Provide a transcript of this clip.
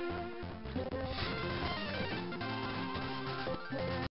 thank you